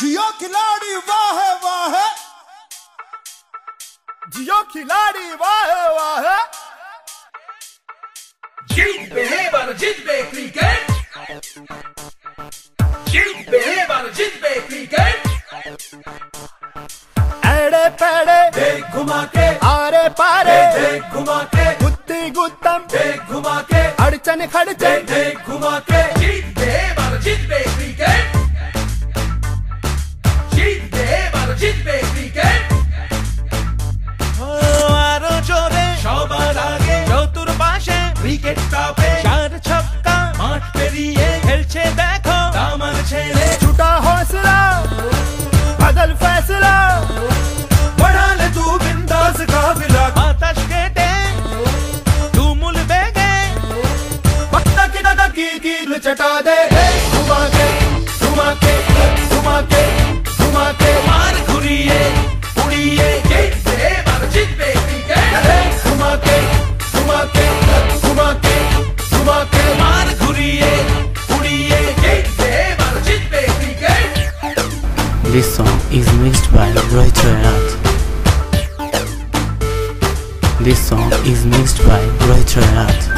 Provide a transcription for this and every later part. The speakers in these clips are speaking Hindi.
जियो खिलाड़ी वाह वाह जियो खिलाड़ी वाह वाह जीत पे है बार जीत पे क्रिकेट। जीत पे है बार जीत पे क्रिकेट। एड़े पेड़े देख घुमा के। आरे पारे। देख घुमा के। गुत्ती गुत्तम। देख घुमा के। अड़चन खड़चन। देख चटा दे। घुमा के घुमा के मार Ghurye, उड़िए। This song is mixed by Rohit Roynath. This song is mixed by Rohit Roynath.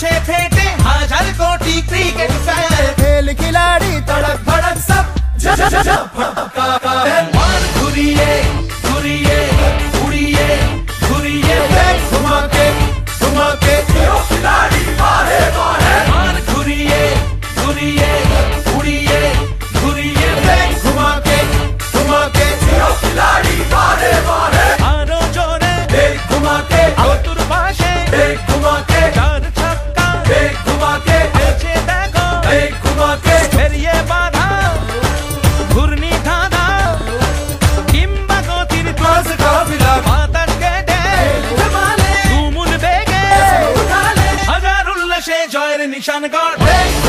छे फेटे हाजर कोटी क्रिकेट फ़ैन खेल खिलाड़ी तड़क भड़क सब जा जा जा जा जा जा जा जा তুমুল